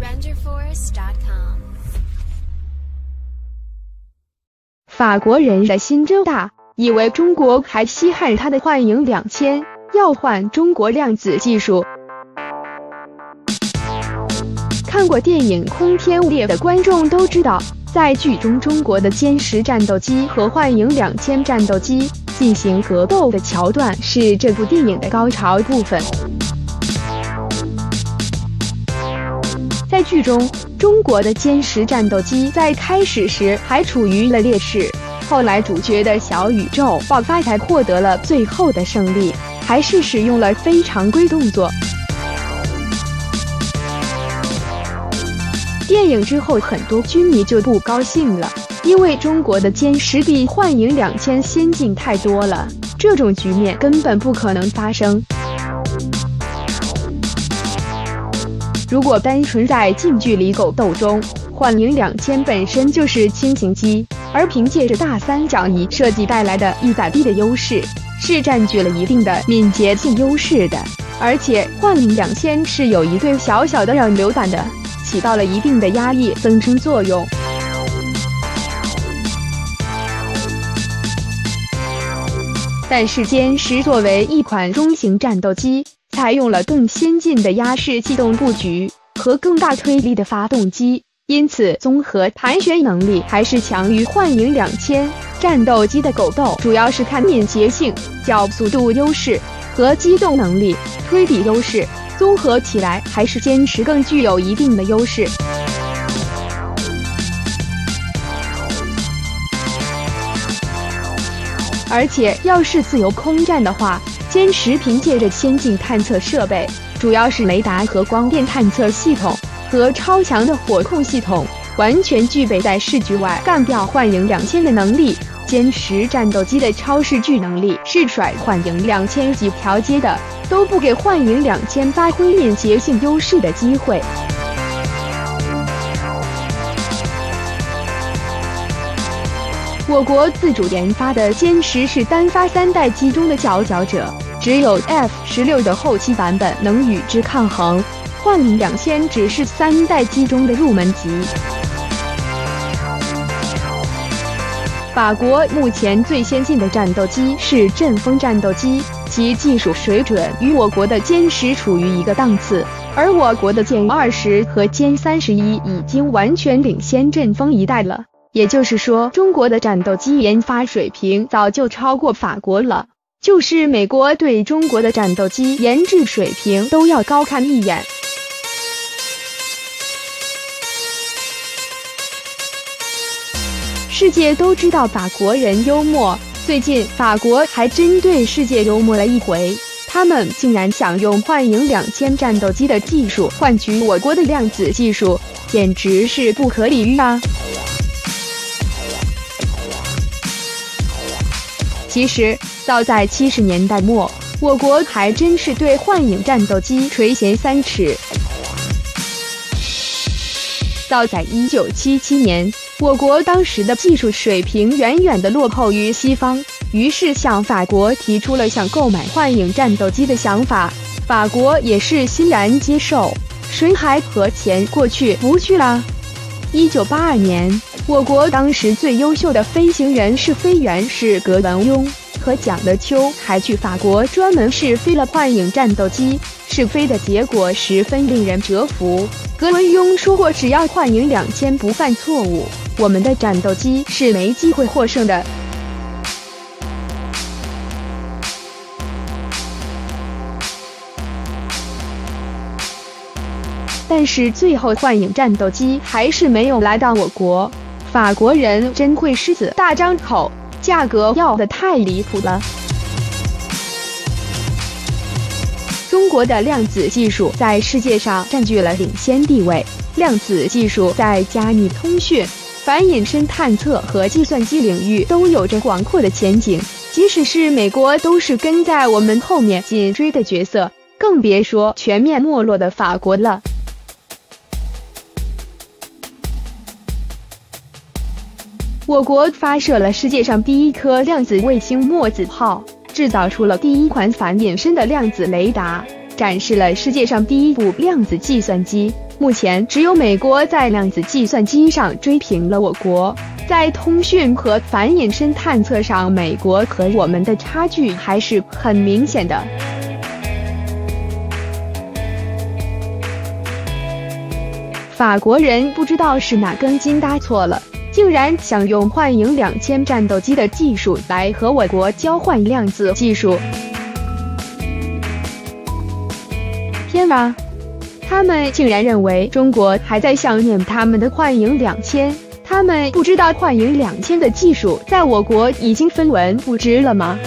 RenderForest.com。法国人的心真大，以为中国还稀罕他的幻影两千，要换中国量子技术。看过电影《空天猎》的观众都知道，在剧中中国的歼十战斗机和幻影两千战斗机进行格斗的桥段是这部电影的高潮部分。在剧中，中国的歼十战斗机在开始时还处于了劣势，后来主角的小宇宙爆发才获得了最后的胜利，还是使用了非常规动作。电影之后，很多军迷就不高兴了，因为中国的歼十比幻影两千先进太多了，这种局面根本不可能发生。如果单纯在近距离狗斗中，幻影两千本身就是轻型机，而凭借着大三角仪设计带来的翼载臂的优势，是占据了一定的敏捷性优势的。而且幻影两千是有一对小小的扰流板的。起到了一定的压力增生作用，但是歼十作为一款中型战斗机，采用了更先进的压式气动布局和更大推力的发动机，因此综合盘旋能力还是强于幻影两千战斗机的。狗斗主要是看敏捷性、较速度优势和机动能力、推比优势。综合起来，还是歼十更具有一定的优势。而且，要是自由空战的话，歼十凭借着先进探测设备，主要是雷达和光电探测系统和超强的火控系统，完全具备在视距外干掉幻影两千的能力。歼十战斗机的超视距能力是甩幻影两千几条街的，都不给幻影两千发挥敏捷性优势的机会。我国自主研发的歼十是单发三代机中的佼佼者，只有 F 十六的后期版本能与之抗衡，幻影两千只是三代机中的入门级。法国目前最先进的战斗机是阵风战斗机，其技术水准与我国的歼十处于一个档次，而我国的歼二十和歼三十一已经完全领先阵风一代了。也就是说，中国的战斗机研发水平早就超过法国了，就是美国对中国的战斗机研制水平都要高看一眼。世界都知道法国人幽默，最近法国还针对世界幽默了一回，他们竟然想用幻影两千战斗机的技术换取我国的量子技术，简直是不可理喻啊！其实早在七十年代末，我国还真是对幻影战斗机垂涎三尺。早在一九七七年。我国当时的技术水平远远的落后于西方，于是向法国提出了想购买幻影战斗机的想法，法国也是欣然接受，谁还和钱过去不去了？一九八二年，我国当时最优秀的飞行员试飞员是葛文庸和蒋德秋，还去法国专门试飞了幻影战斗机，试飞的结果十分令人折服。葛文庸说过，只要幻影两千不犯错误。我们的战斗机是没机会获胜的，但是最后幻影战斗机还是没有来到我国。法国人真会狮子大张口，价格要的太离谱了。中国的量子技术在世界上占据了领先地位，量子技术在加密通讯。反隐身探测和计算机领域都有着广阔的前景，即使是美国都是跟在我们后面紧追的角色，更别说全面没落的法国了。我国发射了世界上第一颗量子卫星墨子号，制造出了第一款反隐身的量子雷达。展示了世界上第一部量子计算机。目前，只有美国在量子计算机上追平了我国。在通讯和反隐身探测上，美国和我们的差距还是很明显的。法国人不知道是哪根筋搭错了，竟然想用幻影两千战斗机的技术来和我国交换量子技术。天啊！他们竟然认为中国还在想念他们的幻影两千。他们不知道幻影两千的技术在我国已经分文不值了吗？